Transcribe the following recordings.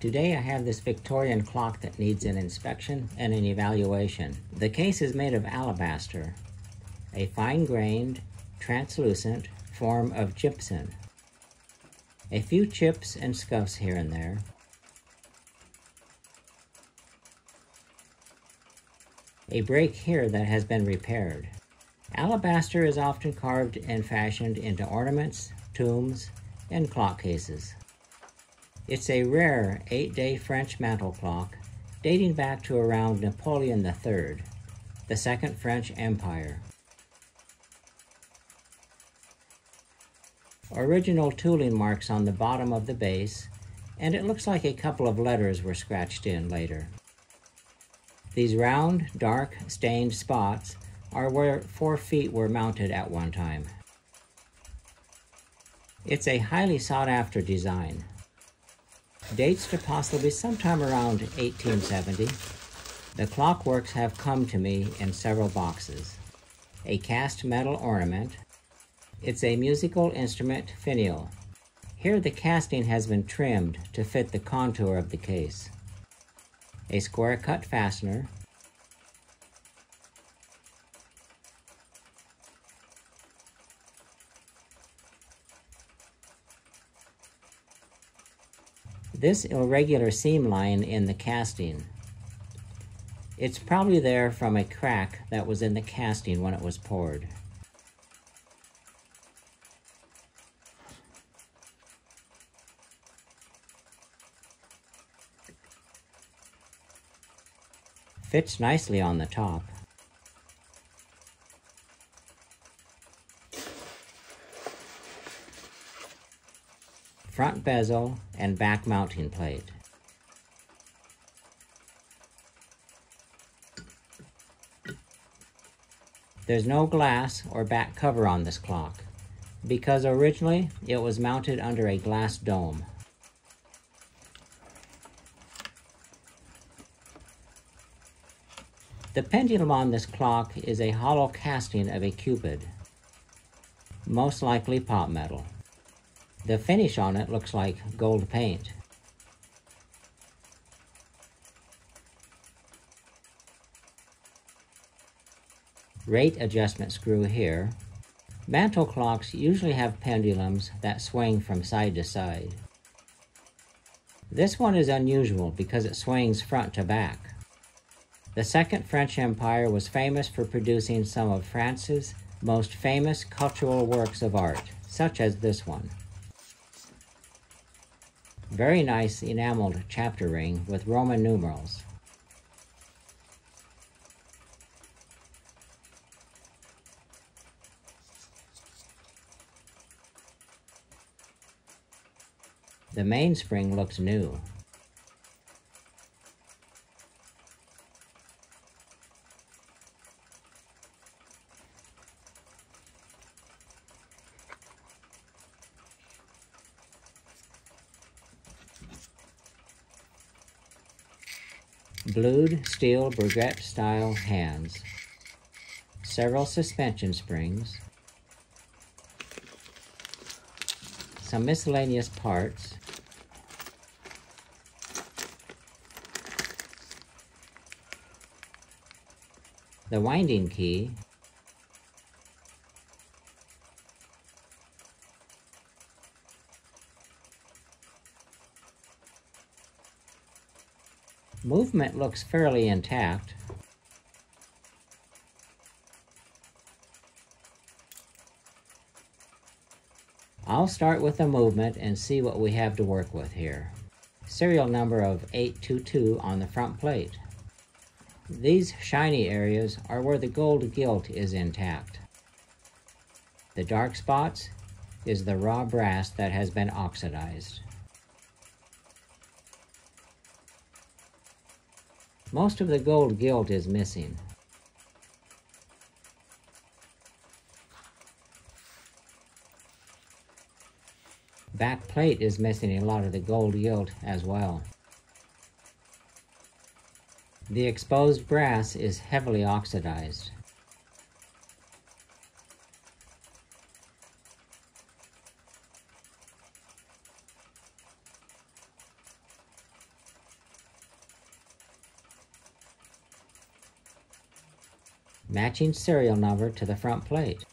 Today I have this Victorian clock that needs an inspection and an evaluation. The case is made of alabaster, a fine-grained, translucent form of gypsum. A few chips and scuffs here and there. A break here that has been repaired. Alabaster is often carved and fashioned into ornaments, tombs, and clock cases. It's a rare eight-day French mantel clock dating back to around Napoleon III, the Second French Empire. Original tooling marks on the bottom of the base, and it looks like a couple of letters were scratched in later. These round, dark, stained spots are where four feet were mounted at one time. It's a highly sought after design dates to possibly sometime around 1870. The clockworks have come to me in several boxes. A cast metal ornament. It's a musical instrument finial. Here the casting has been trimmed to fit the contour of the case. A square cut fastener. This irregular seam line in the casting, it's probably there from a crack that was in the casting when it was poured. Fits nicely on the top. Front bezel, and back mounting plate. There's no glass or back cover on this clock because originally it was mounted under a glass dome. The pendulum on this clock is a hollow casting of a cupid, most likely pot metal. The finish on it looks like gold paint. Rate adjustment screw here. Mantel clocks usually have pendulums that swing from side to side. This one is unusual because it swings front to back. The Second French Empire was famous for producing some of France's most famous cultural works of art, such as this one. Very nice enameled chapter ring with Roman numerals. The mainspring looks new. Steel Breguet style hands, several suspension springs, some miscellaneous parts, the winding key, Movement looks fairly intact. I'll start with the movement and see what we have to work with here. Serial number of 822 on the front plate. These shiny areas are where the gold gilt is intact. The dark spots is the raw brass that has been oxidized. Most of the gold gilt is missing. Back plate is missing a lot of the gold gilt as well. The exposed brass is heavily oxidized. Matching serial number to the front plate.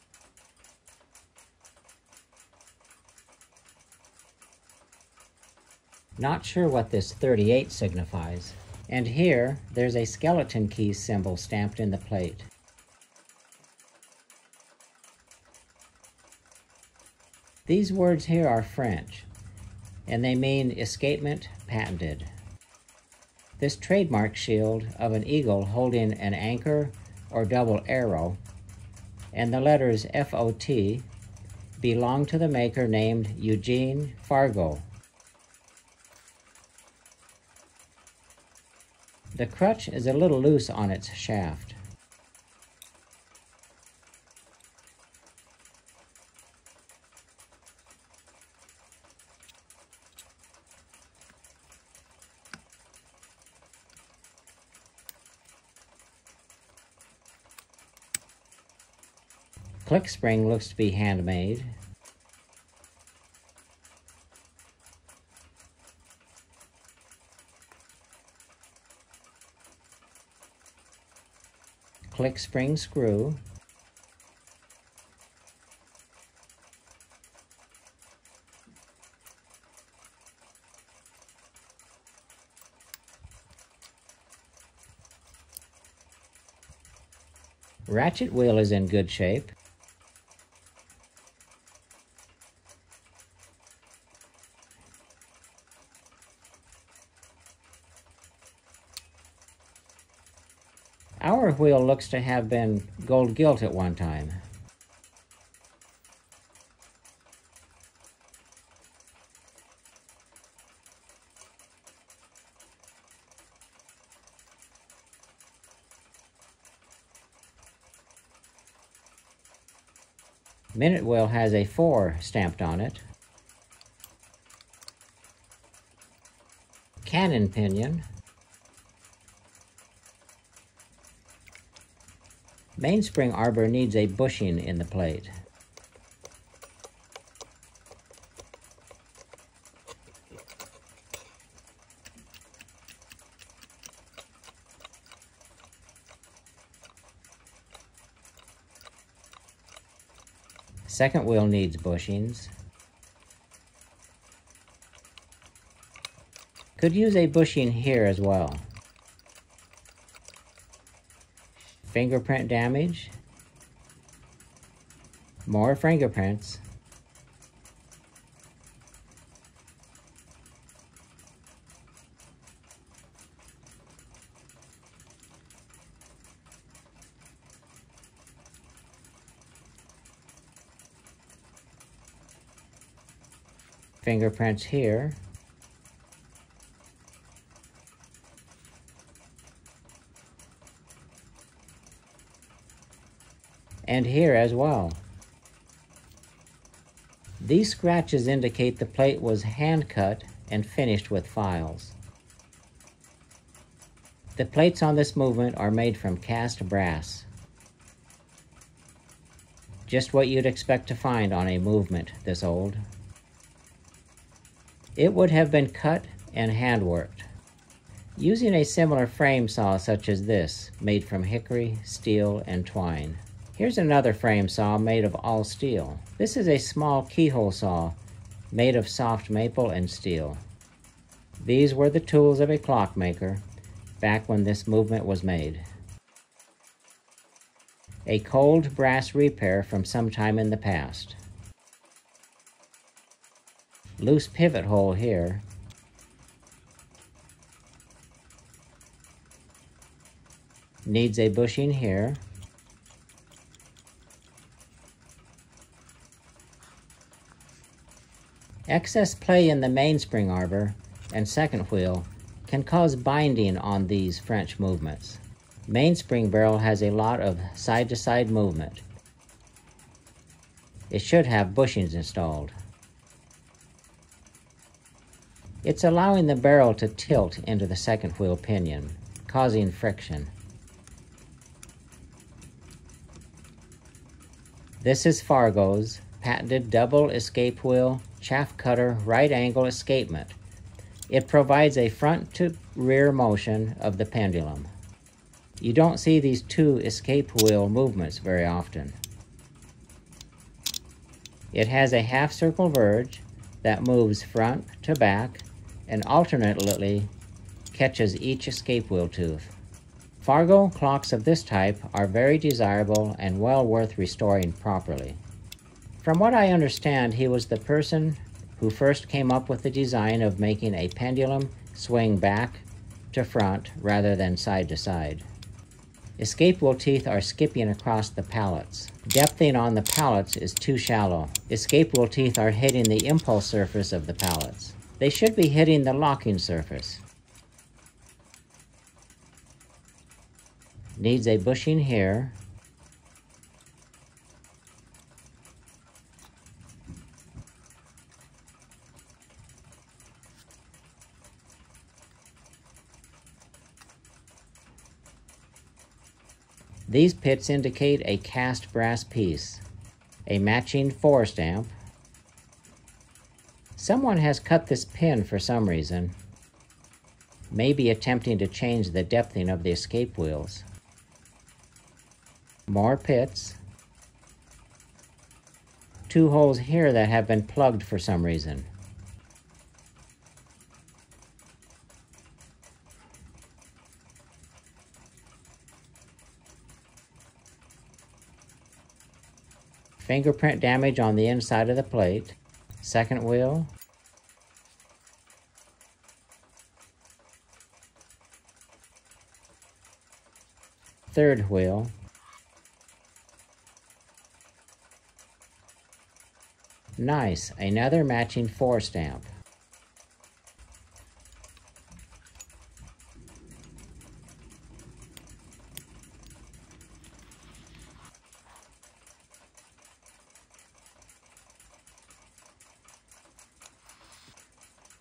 Not sure what this 38 signifies. And here, there's a skeleton key symbol stamped in the plate. These words here are French, and they mean escapement patented. This trademark shield of an eagle holding an anchor or double arrow, and the letters FOT belong to the maker named Eugene Farcot. The crutch is a little loose on its shaft. Click spring looks to be handmade. Click spring screw. Ratchet wheel is in good shape. Hour wheel looks to have been gold gilt at one time. Minute wheel has a 4 stamped on it. Cannon pinion Mainspring arbor needs a bushing in the plate. Second wheel needs bushings. Could use a bushing here as well. Fingerprint damage, more fingerprints, fingerprints here, and here as well. These scratches indicate the plate was hand cut and finished with files. The plates on this movement are made from cast brass. Just what you'd expect to find on a movement this old. It would have been cut and handworked. Using a similar frame saw such as this, made from hickory, steel, and twine. Here's another frame saw made of all steel. This is a small keyhole saw made of soft maple and steel. These were the tools of a clockmaker back when this movement was made. A cold brass repair from some time in the past. Loose pivot hole here. Needs a bushing here. Excess play in the mainspring arbor and second wheel can cause binding on these French movements. Mainspring barrel has a lot of side-to-side -side movement. It should have bushings installed. It's allowing the barrel to tilt into the second wheel pinion, causing friction. This is Farcot's patented double escape wheel chaff cutter right angle escapement. It provides a front to rear motion of the pendulum. You don't see these two escape wheel movements very often. It has a half circle verge that moves front to back and alternately catches each escape wheel tooth. Farcot clocks of this type are very desirable and well worth restoring properly. From what I understand, he was the person who first came up with the design of making a pendulum swing back to front rather than side to side. Escape wheel teeth are skipping across the pallets. Depthing on the pallets is too shallow. Escape wheel teeth are hitting the impulse surface of the pallets. They should be hitting the locking surface. Needs a bushing here. These pits indicate a cast brass piece, a matching four stamp. Someone has cut this pin for some reason, maybe attempting to change the depthing of the escape wheels. More pits. Two holes here that have been plugged for some reason. Fingerprint damage on the inside of the plate. Second wheel. Third wheel. Nice, another matching four stamp.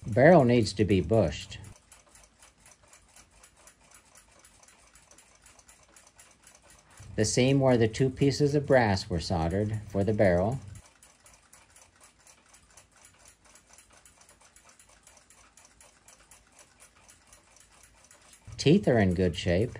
Barrel needs to be bushed. The seam where the two pieces of brass were soldered for the barrel. Teeth are in good shape.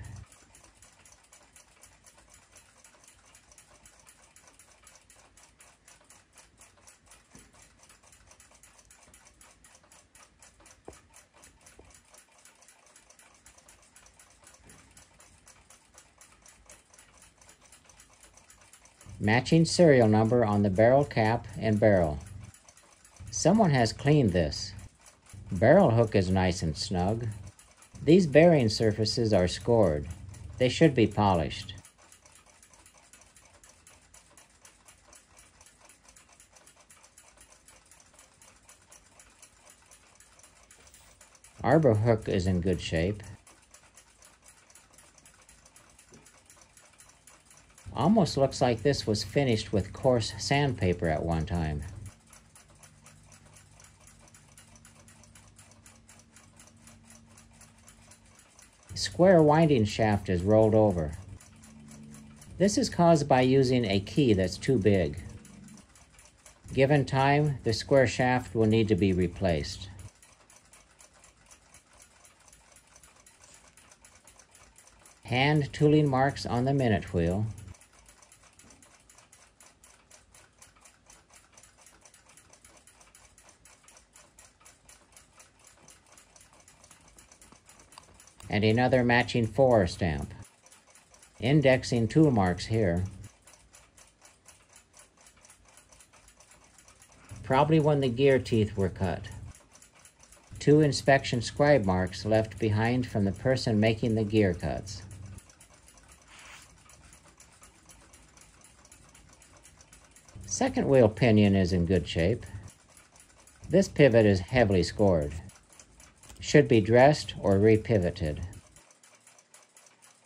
Matching serial number on the barrel cap and barrel. Someone has cleaned this. Barrel hook is nice and snug. These bearing surfaces are scored. They should be polished. Arbor hook is in good shape. Almost looks like this was finished with coarse sandpaper at one time. Square winding shaft is rolled over. This is caused by using a key that's too big. Given time, the square shaft will need to be replaced. Hand tooling marks on the minute wheel. And another matching 4 stamp. Indexing tool marks here. Probably when the gear teeth were cut. Two inspection scribe marks left behind from the person making the gear cuts. Second wheel pinion is in good shape. This pivot is heavily scored should be dressed or repivoted.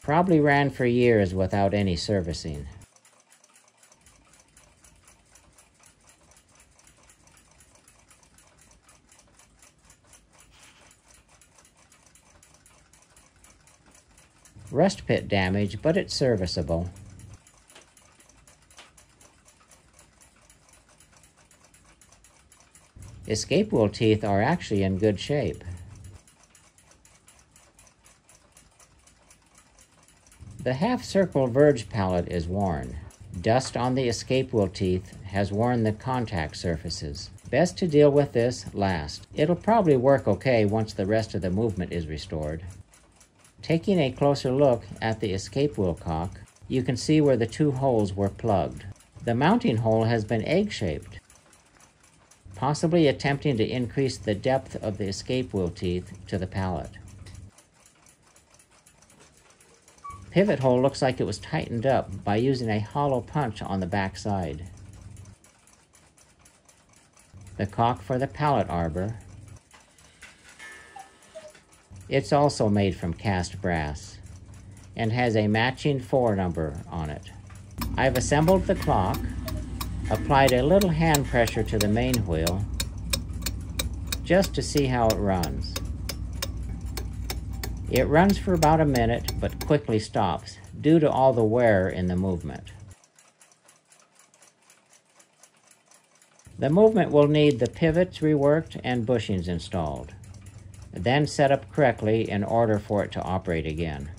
Probably ran for years without any servicing. Rust pit damage, but it's serviceable. Escape wheel teeth are actually in good shape. The half-circle verge pallet is worn. Dust on the escape wheel teeth has worn the contact surfaces. Best to deal with this last. It'll probably work okay once the rest of the movement is restored. Taking a closer look at the escape wheel cock, you can see where the two holes were plugged. The mounting hole has been egg-shaped, possibly attempting to increase the depth of the escape wheel teeth to the pallet. Pivot hole looks like it was tightened up by using a hollow punch on the back side. The cock for the pallet arbor. It's also made from cast brass and has a matching 4 number on it. I've assembled the clock, applied a little hand pressure to the main wheel just to see how it runs. It runs for about a minute, but quickly stops due to all the wear in the movement. The movement will need the pivots reworked and bushings installed, then set up correctly in order for it to operate again.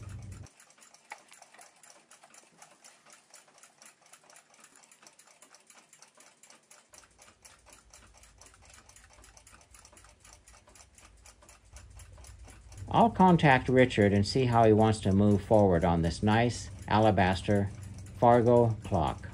I'll contact Richard and see how he wants to move forward on this nice alabaster Farcot clock.